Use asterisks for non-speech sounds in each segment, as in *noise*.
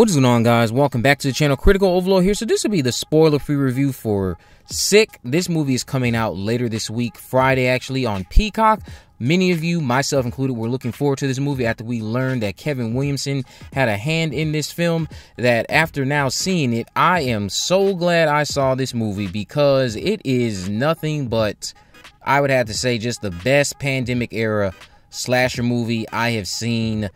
What is going on, guys? Welcome back to the channel. Critical Overlord here. So this will be the spoiler-free review for Sick. This movie is coming out later this week, Friday actually, on Peacock. Many of you, myself included, were looking forward to this movie after we learned that Kevin Williamson had a hand in this film. That after now seeing it, I am so glad I saw this movie because it is nothing but, I would have to say, just the best pandemic era slasher movie I have seen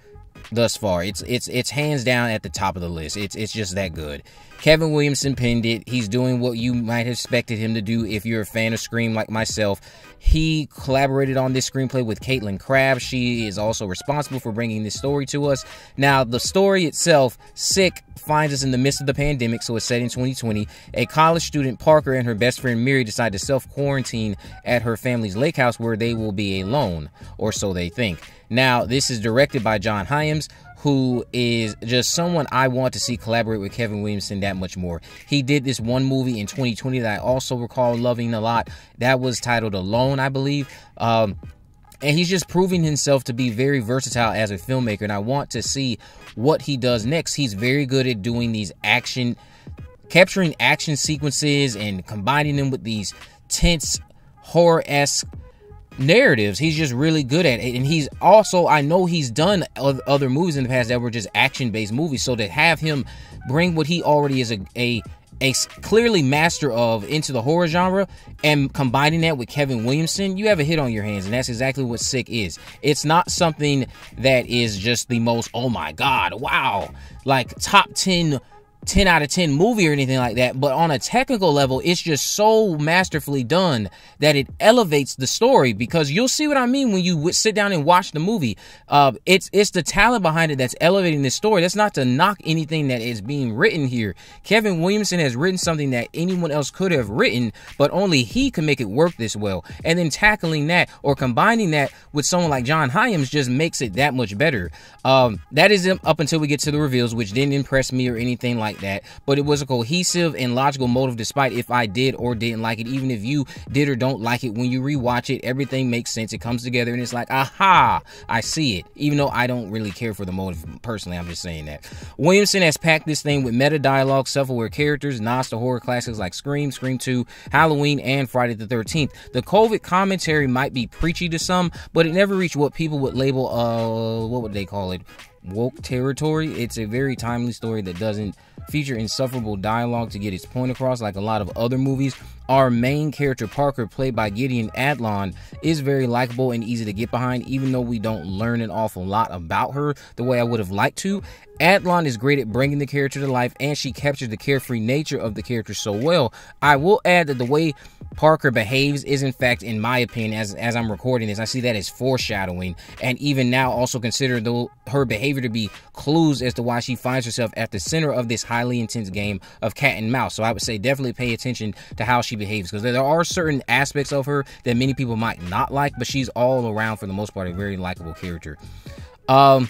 thus far. It's it's it's hands down at the top of the list. It's it's just that good. Kevin Williamson penned it. He's doing what you might have expected him to do if you're a fan of Scream like myself. He collaborated on this screenplay with Katelyn Crabb. She is also responsible for bringing this story to us. Now, the story itself, Sick, finds us in the midst of the pandemic, so it's set in 2020. A college student, Parker, and her best friend Miri decide to self quarantine at her family's lake house where they will be alone, or so they think. Now, this is directed by John Hyams, who is just someone I want to see collaborate with Kevin Williamson that much more. He did this one movie in 2020 that I also recall loving a lot. That was titled Alone, I believe. Um, and he's just proving himself to be very versatile as a filmmaker and i want to see what he does next he's very good at doing these action capturing action sequences and combining them with these tense horror-esque narratives. He's just really good at it. And he's also, I know he's done other movies in the past that were just action based movies. So to have him bring what he already is a, a, a clearly master of into the horror genre and combining that with Kevin Williamson, you have a hit on your hands. And that's exactly what Sick is. It's not something that is just the most, oh my God, wow, like top 10 10 out of 10 movie or anything like that, but on a technical level, it's just so masterfully done that it elevates the story because you'll see what I mean when you sit down and watch the movie. Uh, it's it's the talent behind it that's elevating this story. That's not to knock anything that is being written here. Kevin Williamson has written something that anyone else could have written, but only he can make it work this well. And then tackling that or combining that with someone like John Hyams just makes it that much better. Um, that is up until we get to the reveals, which didn't impress me or anything like like that, but it was a cohesive and logical motive despite if I did or didn't like it. Even if you did or don't like it, when you rewatch it, everything makes sense. It comes together and it's like, aha, I see it. Even though I don't really care for the motive personally, I'm just saying that. Williamson has packed this thing with meta dialogue, self aware characters, nods to horror classics like Scream, Scream 2, Halloween, and Friday the 13th. The COVID commentary might be preachy to some, but it never reached what people would label, uh, what would they call it? woke territory. It's a very timely story that doesn't feature insufferable dialogue to get its point across like a lot of other movies. Our main character, Parker, played by Gideon Adlon, is very likable and easy to get behind, even though we don't learn an awful lot about her the way I would have liked to. Adlon is great at bringing the character to life, and she captures the carefree nature of the character so well. I will add that the way Parker behaves is, in fact, in my opinion, as as I'm recording this, I see that as foreshadowing, and even now also consider the, her behavior to be clues as to why she finds herself at the center of this highly intense game of cat and mouse. So I would say definitely pay attention to how she behaves because there are certain aspects of her that many people might not like, but she's all around for the most part a very likable character. Um,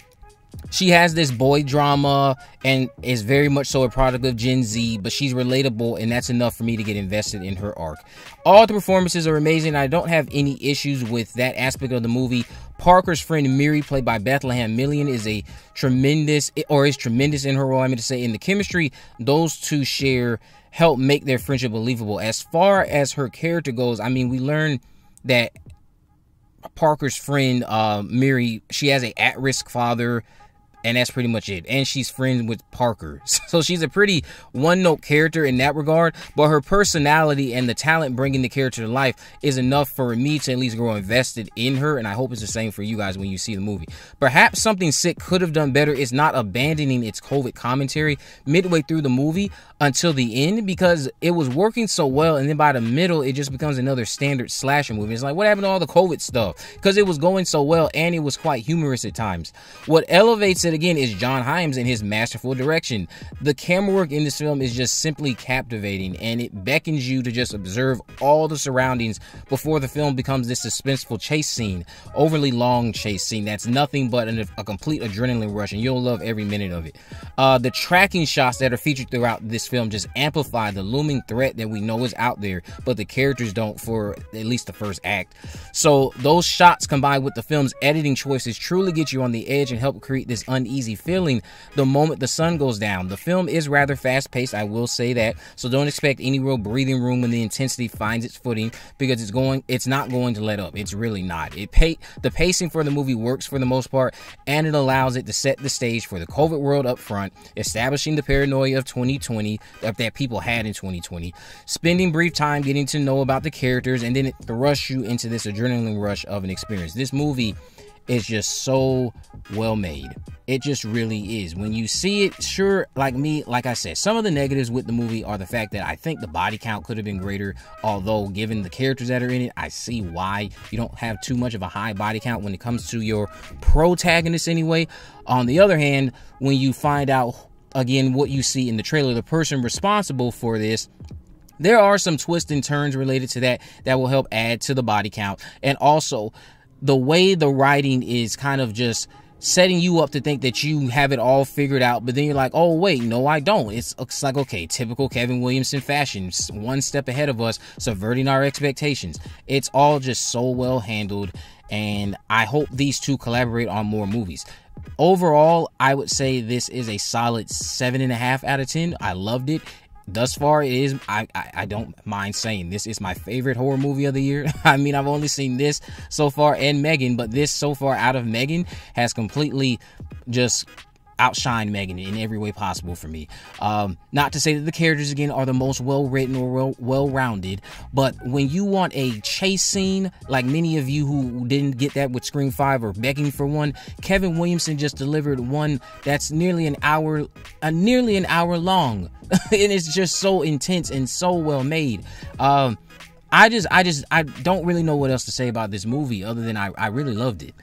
she has this boy drama and is very much so a product of Gen Z, but she's relatable, and that's enough for me to get invested in her arc. All the performances are amazing. I don't have any issues with that aspect of the movie. Parker's friend Miri, played by Bethlehem Million, is a tremendous, or is tremendous in her role. I mean to say, in the chemistry those two share help make their friendship believable. As far as her character goes, I mean, we learn that Parker's friend uh, Miri, she has a at-risk father and that's pretty much it. And she's friends with Parker. *laughs* So she's a pretty one note character in that regard, but her personality and the talent bringing the character to life is enough for me to at least grow invested in her. And I hope it's the same for you guys when you see the movie. Perhaps something Sick could have done better is not abandoning its COVID commentary midway through the movie until the end because it was working so well. And then by the middle, it just becomes another standard slasher movie. It's like, what happened to all the COVID stuff? Because it was going so well and it was quite humorous at times. What elevates it again is John Hyams and his masterful direction. The camera work in this film is just simply captivating and it beckons you to just observe all the surroundings before the film becomes this suspenseful chase scene, overly long chase scene that's nothing but an, a complete adrenaline rush and you'll love every minute of it. Uh, the tracking shots that are featured throughout this film just amplify the looming threat that we know is out there, but the characters don't for at least the first act. So those shots combined with the film's editing choices truly get you on the edge and help create this un uneasy feeling the moment the sun goes down. The film is rather fast paced, I will say that. So don't expect any real breathing room when the intensity finds its footing because it's going it's not going to let up. It's really not. It pay the pacing for the movie works for the most part and it allows it to set the stage for the COVID world up front, establishing the paranoia of 2020 that people had in 2020, spending brief time getting to know about the characters and then it thrusts you into this adrenaline rush of an experience. This movie is just so well made. It just really is. When you see it, sure, like me, like I said, some of the negatives with the movie are the fact that I think the body count could have been greater. Although, given the characters that are in it, I see why you don't have too much of a high body count when it comes to your protagonist, anyway. On the other hand, when you find out again what you see in the trailer, the person responsible for this there are some twists and turns related to that that will help add to the body count. And also, the way the writing is kind of just setting you up to think that you have it all figured out, but then you're like, oh, wait, no, I don't. It's, it's like, okay, typical Kevin Williamson fashion, one step ahead of us, subverting our expectations. It's all just so well handled, and I hope these two collaborate on more movies. Overall, I would say this is a solid seven and a half out of ten. I loved it thus far it is I, I, I don't mind saying this is my favorite horror movie of the year. *laughs* I mean i've only seen this so far and megan but this so far out of megan has completely just outshine Megan in every way possible for me. Um, not to say that the characters again are the most well written or well rounded, but when you want a chase scene, like many of you who didn't get that with Scream Five or begging for one, Kevin Williamson just delivered one that's nearly an hour, uh, nearly an hour long, *laughs* and it's just so intense and so well made. Um, I just, I just, I don't really know what else to say about this movie other than I, I really loved it.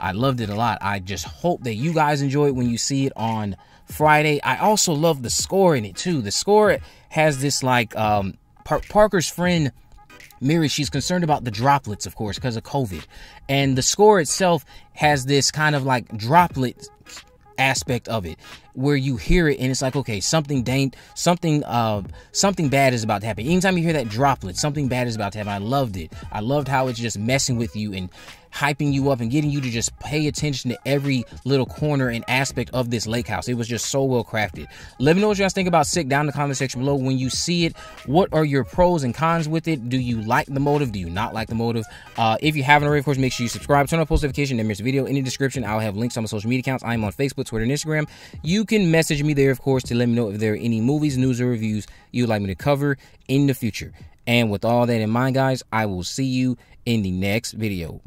I loved it a lot. I just hope that you guys enjoy it when you see it on Friday. I also love the score in it too. The score has this like um, Par- Parker's friend Mary, she's concerned about the droplets, of course, because of COVID. And the score itself has this kind of like droplet aspect of it where you hear it and it's like okay something dang something uh something bad is about to happen anytime you hear that droplet something bad is about to happen i loved it i loved how it's just messing with you and hyping you up and getting you to just pay attention to every little corner and aspect of this lake house. It was just so well crafted. Let me know what you guys think about Sick down in the comment section below. When you see it, what are your pros and cons with it? Do you like the motive? Do you not like the motive? Uh, if you haven't already, of course, make sure you subscribe, turn on post notification, and miss a video in the description. I'll have links on my social media accounts. I am on Facebook, Twitter, and Instagram. You can message me there, of course, to let me know if there are any movies, news, or reviews you'd like me to cover in the future. And with all that in mind, guys, I will see you in the next video.